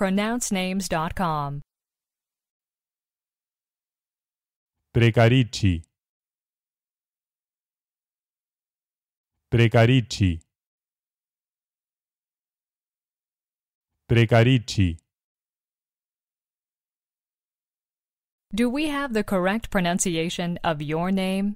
pronouncenames.com. Precarici. Precarici. Precarici. Do we have the correct pronunciation of your name?